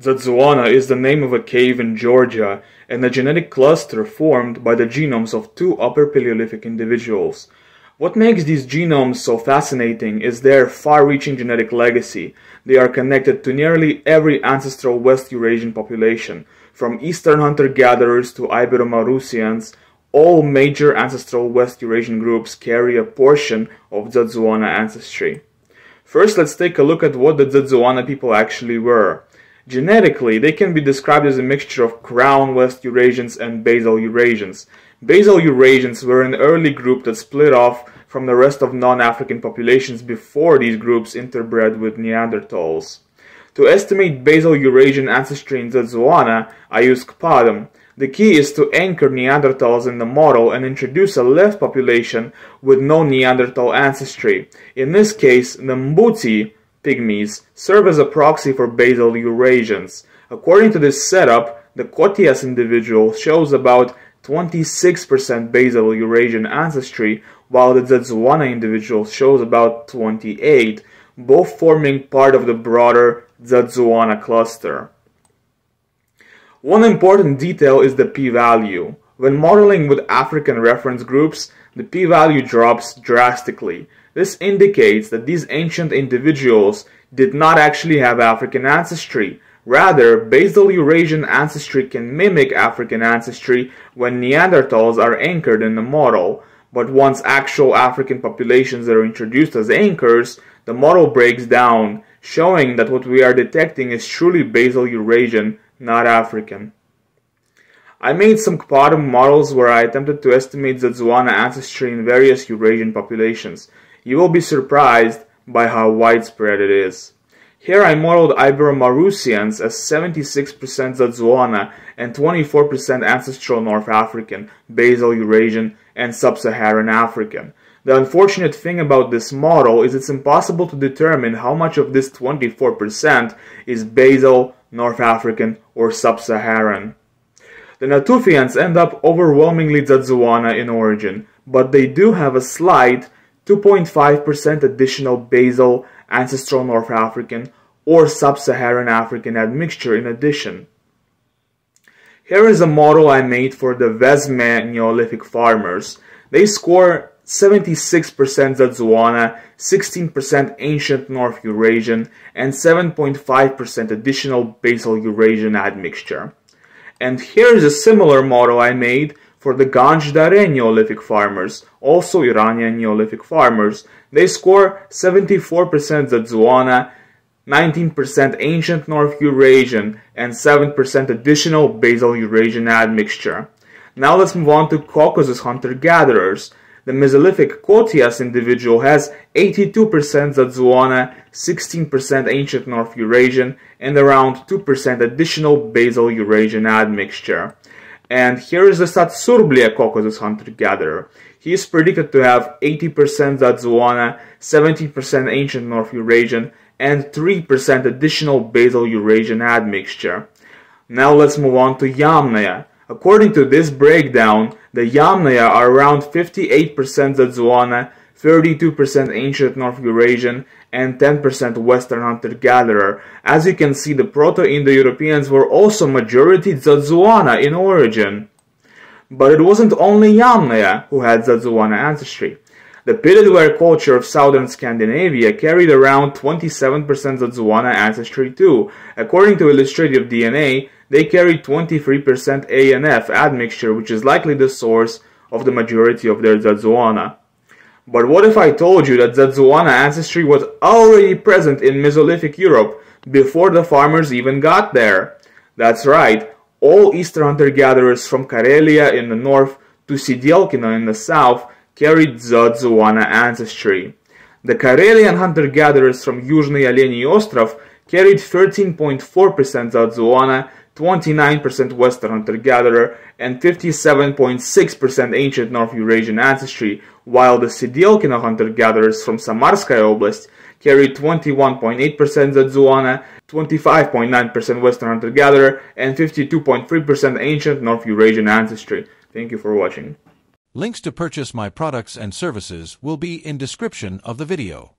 Dzudzuana is the name of a cave in Georgia and a genetic cluster formed by the genomes of two Upper Paleolithic individuals. What makes these genomes so fascinating is their far-reaching genetic legacy. They are connected to nearly every ancestral West Eurasian population, from eastern hunter-gatherers to Ibero-Maurusians, all major ancestral West Eurasian groups carry a portion of Dzudzuana ancestry. First, let's take a look at what the Dzudzuana people actually were. Genetically, they can be described as a mixture of Crown West Eurasians and Basal Eurasians. Basal Eurasians were an early group that split off from the rest of non-African populations before these groups interbred with Neanderthals. To estimate Basal Eurasian ancestry in Dzudzuana, I use qpAdm. The key is to anchor Neanderthals in the model and introduce a left population with no Neanderthal ancestry. In this case, the Mbuti, pygmies serve as a proxy for basal Eurasians. According to this setup, the Kotias individual shows about 26% basal Eurasian ancestry, while the Dzudzuana individual shows about 28, both forming part of the broader Dzudzuana cluster. One important detail is the p-value. When modeling with African reference groups, the p-value drops drastically. This indicates that these ancient individuals did not actually have African ancestry. Rather, basal Eurasian ancestry can mimic African ancestry when Neanderthals are anchored in the model. But once actual African populations are introduced as anchors, the model breaks down, showing that what we are detecting is truly basal Eurasian, not African. I made some qpAdm models where I attempted to estimate Dzudzuana ancestry in various Eurasian populations. You will be surprised by how widespread it is. Here I modeled Ibero-Maurusians as 76% Dzudzuana and 24% ancestral North African, Basal Eurasian, and Sub-Saharan African. The unfortunate thing about this model is it's impossible to determine how much of this 24% is Basal, North African, or Sub-Saharan. The Natufians end up overwhelmingly Dzudzuana in origin, but they do have a slight 2.5% additional basal ancestral North African or Sub-Saharan African admixture in addition. Here is a model I made for the Wezmeh Neolithic farmers. They score 76% Dzudzuana, 16% ancient North Eurasian, and 7.5% additional basal Eurasian admixture. And here's a similar model I made for the Ganj Dareh Neolithic farmers, also Iranian Neolithic farmers. They score 74% Dzudzuana, 19% ancient North Eurasian, and 7% additional basal Eurasian admixture. Now let's move on to Caucasus hunter-gatherers. The Mesolithic Kotias individual has 82% Dzudzuana, 16% ancient North Eurasian, and around 2% additional basal Eurasian admixture. And here is the Satsurblia Caucasus hunter-gatherer. He is predicted to have 80% Dzudzuana, 17% ancient North Eurasian, and 3% additional basal Eurasian admixture. Now let's move on to Yamnaya. According to this breakdown, the Yamnaya are around 58% Dzudzuana, 32% ancient North Eurasian, and 10% Western hunter-gatherer. As you can see, the Proto-Indo-Europeans were also majority Dzudzuana in origin. But it wasn't only Yamnaya who had Dzudzuana ancestry. The pitted ware culture of southern Scandinavia carried around 27% Dzudzuana ancestry too. According to Illustrative DNA, they carried 23% ANF admixture, which is likely the source of the majority of their Dzudzuana. But what if I told you that Dzudzuana ancestry was already present in Mesolithic Europe before the farmers even got there? That's right, all Eastern hunter-gatherers from Karelia in the north to Sidelkino in the south carried Dzudzuana ancestry. The Karelian hunter-gatherers from Yuzhny Olenyi Ostrov carried 13.4% Dzudzuana 29% Western hunter-gatherer, and 57.6% ancient North Eurasian ancestry, while the Sidelkino hunter-gatherers from Samarskaya Oblast carried 21.8% Dzudzuana, 25.9% Western hunter-gatherer, and 52.3% ancient North Eurasian ancestry. Thank you for watching. Links to purchase my products and services will be in description of the video.